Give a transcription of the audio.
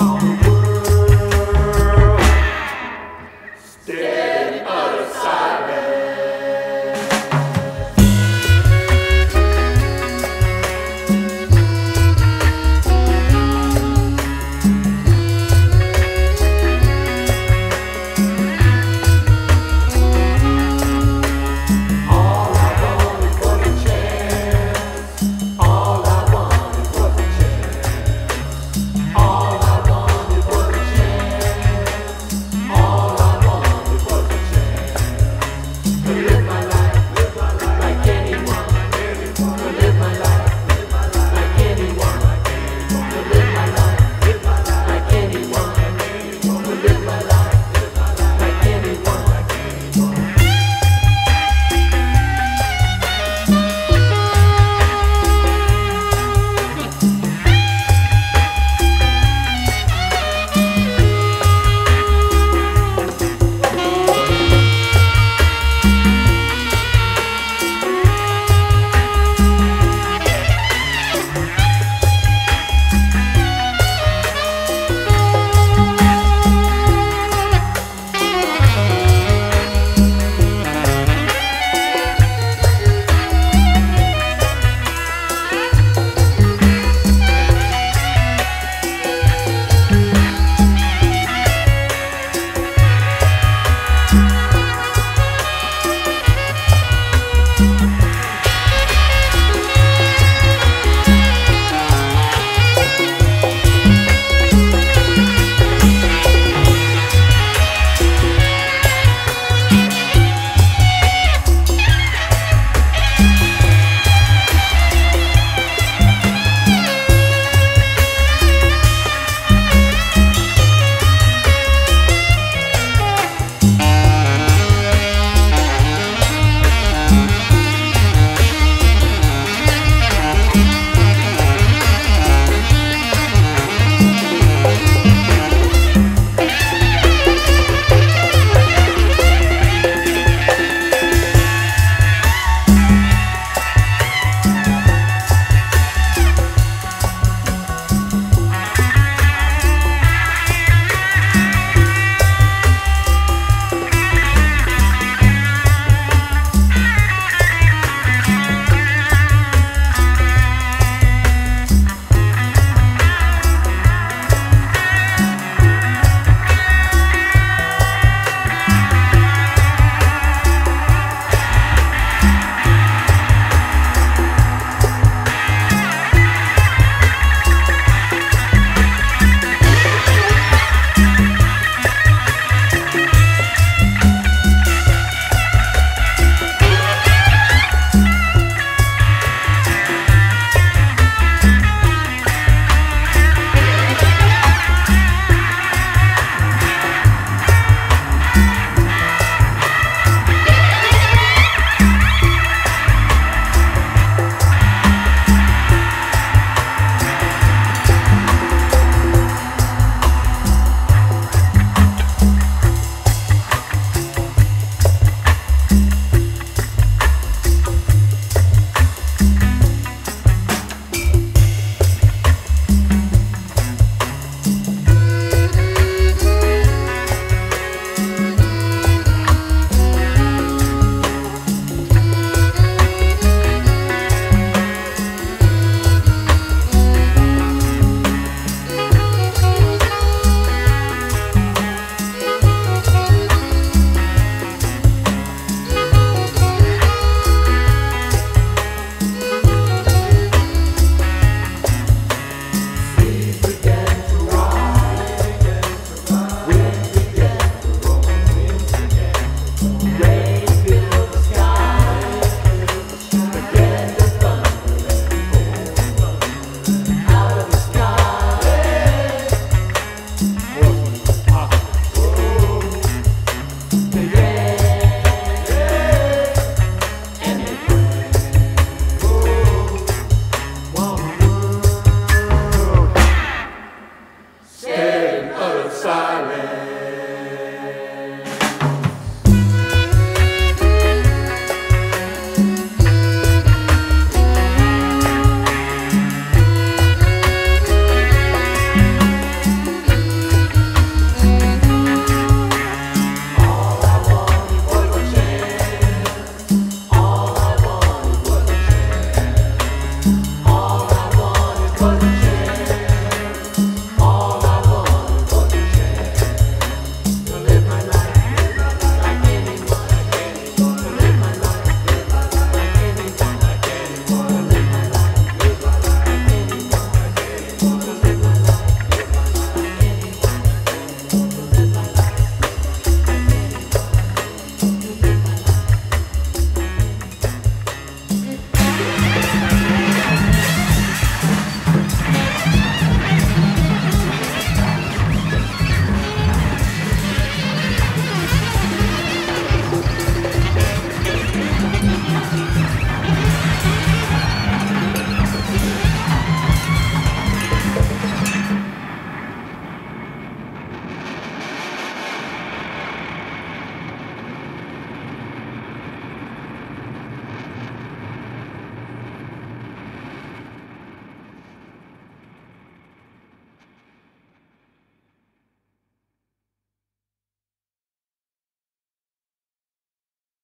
wall.